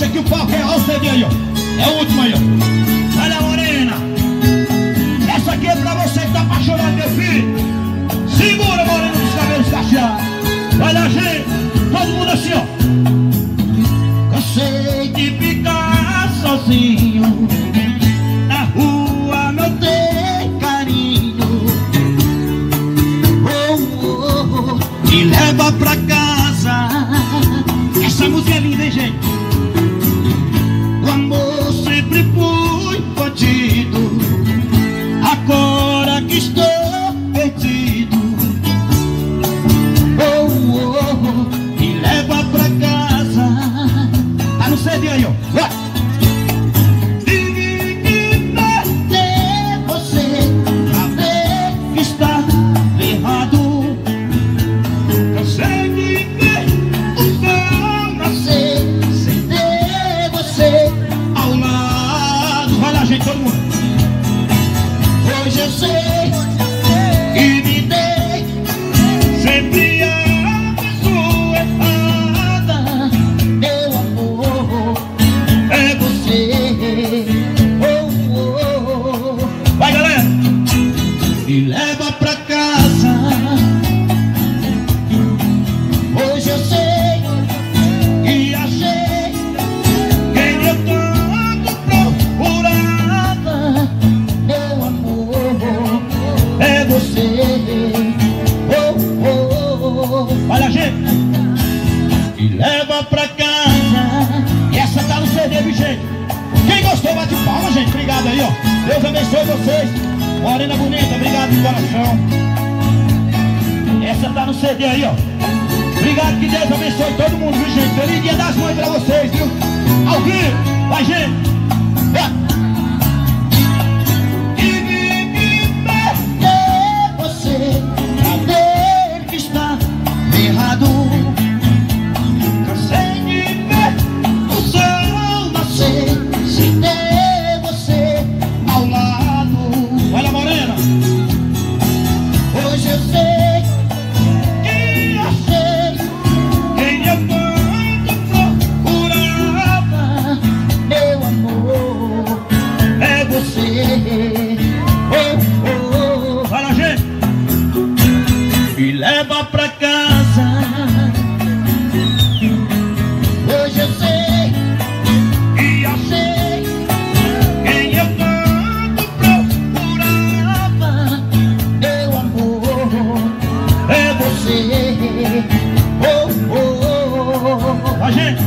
Relaxa que o palco é alto aí, ó. É o último aí, ó. Olha a morena. Essa aqui é pra você que tá apaixonado, meu filho. Segura, morena dos cabelos cacheados. Olha a gente. Todo mundo assim, ó. Cansei de ficar sozinho. Na rua não tem carinho. Oh, oh, oh. Me leva pra casa. Todo mundo. Hoje eu sei que me leva pra casa. E essa tá no CD, viu, gente? Quem gostou, bate palma, gente. Obrigado aí, ó. Deus abençoe vocês. Morena bonita, obrigado de coração. Essa tá no CD aí, ó. Obrigado, que Deus abençoe todo mundo, viu, gente? Feliz dia das mães pra vocês, viu? Ao vivo, vai, gente. Pra casa. Hoje eu sei e achei quem eu tanto procurava. Meu amor é você. Oh, oh, oh. A gente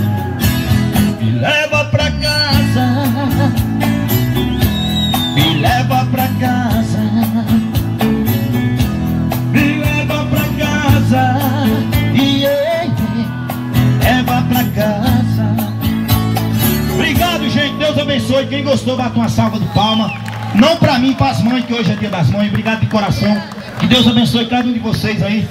abençoe. Quem gostou, bata uma salva de palma. Não pra mim, para as mães, que hoje é dia das mães. Obrigado de coração. Que Deus abençoe cada um de vocês aí.